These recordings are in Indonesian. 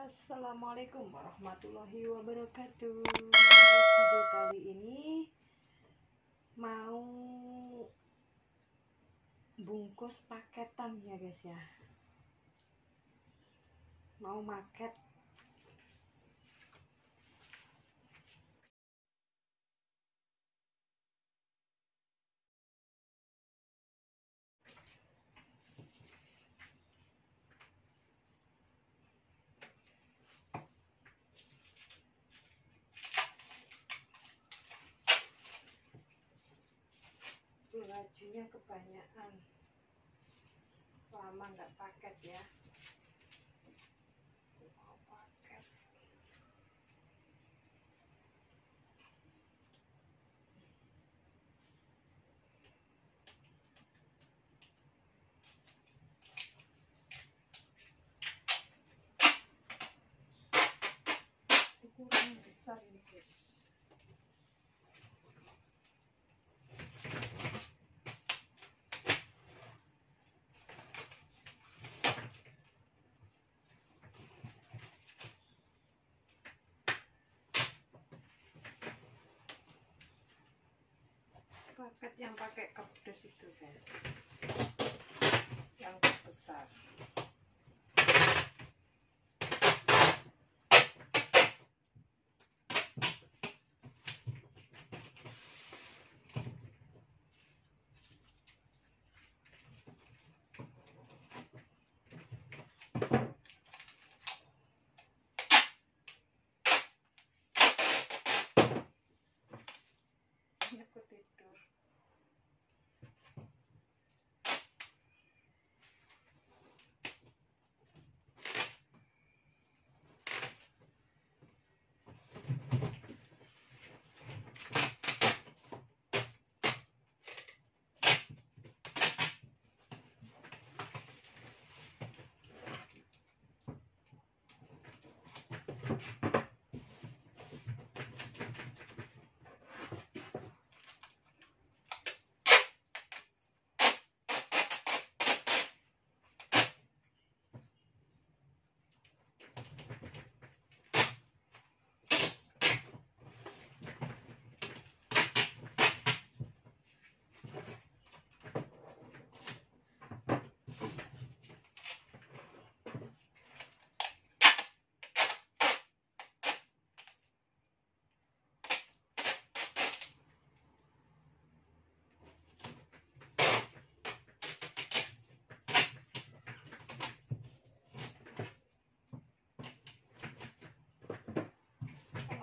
Assalamualaikum warahmatullahi wabarakatuh. Video kali ini Mau Bungkus paketan ya guys ya. Mau market bajunya kebanyakan. Lama nggak paket ya. Mau paket paket yang pakai kardus itu guys yang besar ini aku tidur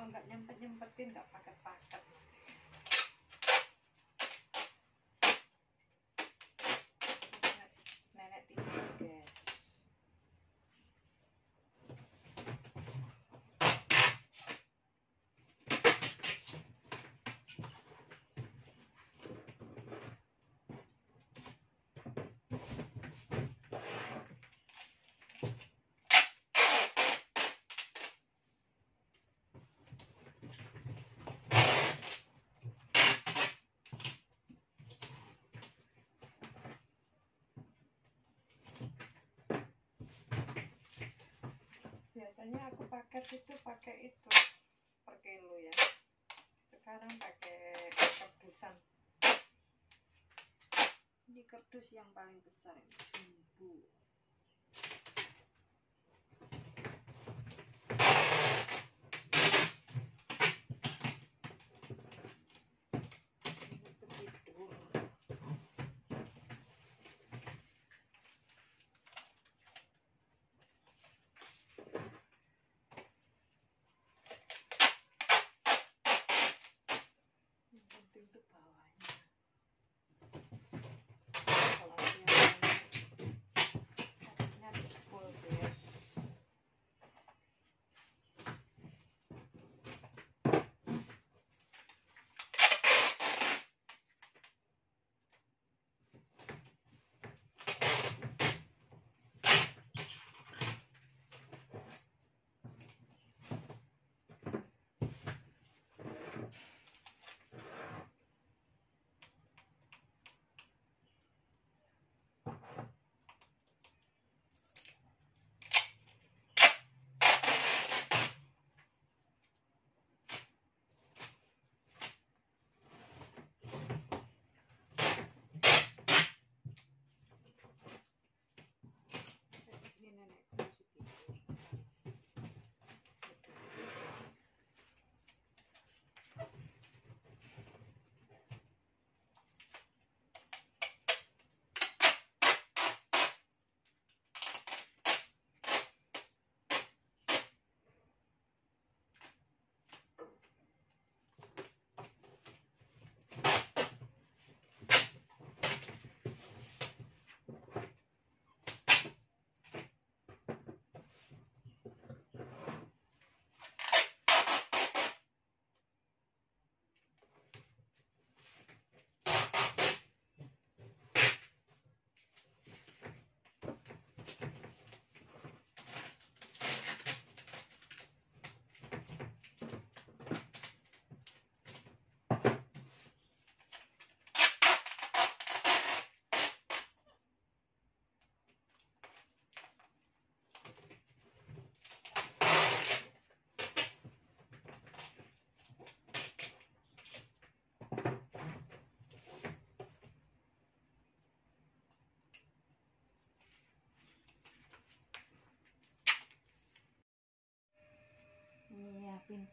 kalau nggak nyempet nyempetin nggak paket paket nenek tidur guys biasanya aku paket itu pakai itu per kilo ya. Sekarang pakai kerdusan ini kerdus yang paling besar ini jumbo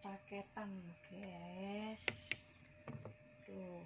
paketan guys. Tuh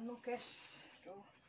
Wah, udah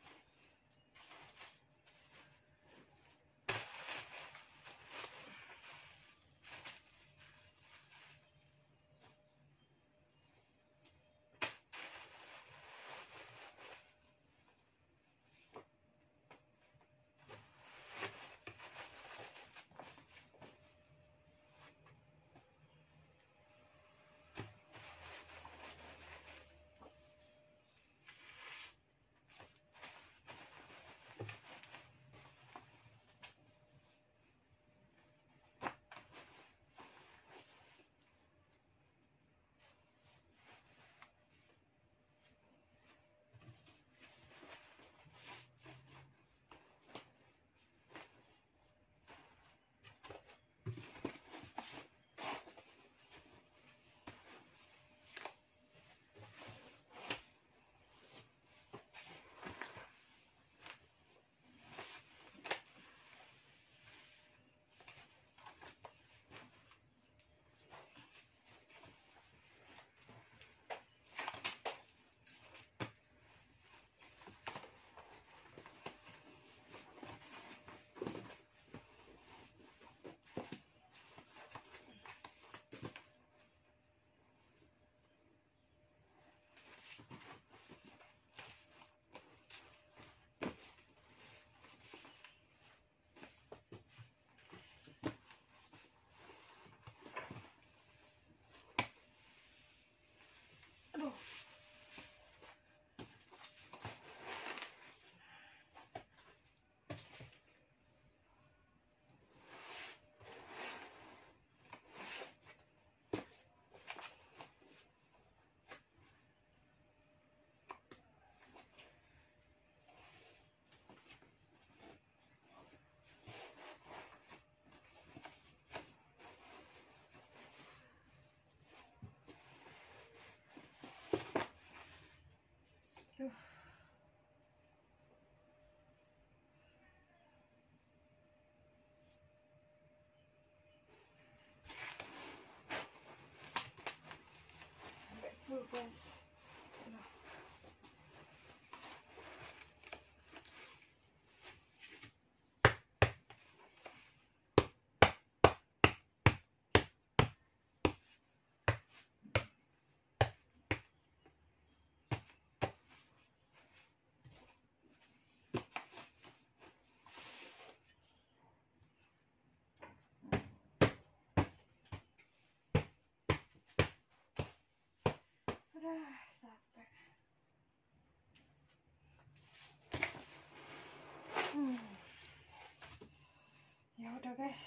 guys.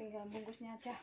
Tinggal bungkusnya aja